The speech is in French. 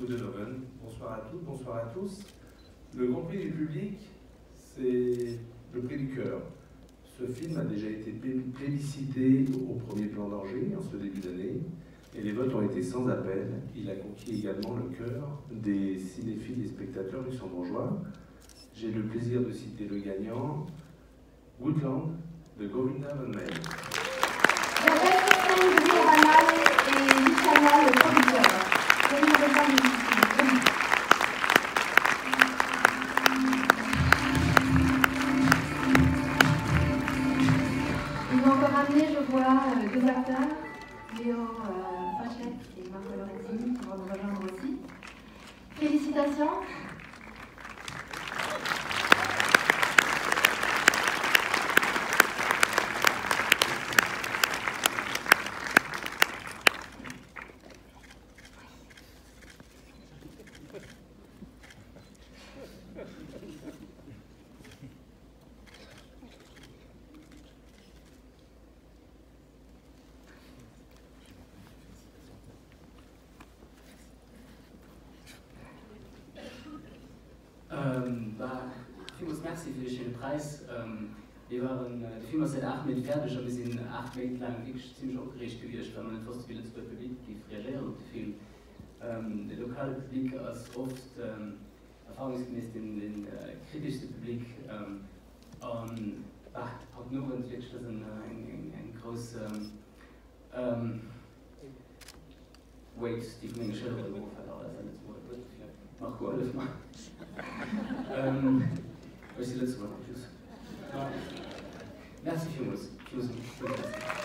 Bonsoir à toutes, bonsoir à tous. Le Grand Prix du public, c'est le prix du cœur. Ce film a déjà été plébiscité au premier plan d'Angers en ce début d'année, et les votes ont été sans appel. Il a conquis également le cœur des cinéphiles et spectateurs luxembourgeois. J'ai le plaisir de citer le gagnant, Woodland de Govinda Van Je vois, euh, deux acteurs, Léo euh, Fachette et Marco Lorenzi, qui vont nous rejoindre aussi. Félicitations. Merci für den schönen Preis. Ähm, wir waren äh, vielmals seit acht Minuten fertig, aber wir sind acht Minuten lang wirklich ziemlich aufgeregt gewesen, weil man nicht wusste, wie das Publikum reagiert und viel. Ähm, der lokale Publik ist oft ähm, erfahrungsgemäß den, den äh, kritischsten Publik. Ähm, und ach, hat nur und wirklich das ein, ein, ein, großes ähm, Weight, die von den aber das ist alles. Mach gut, mal. ähm, Weil ich die letzte Mal noch Tschüss. Herzlichen Dank. Tschüss.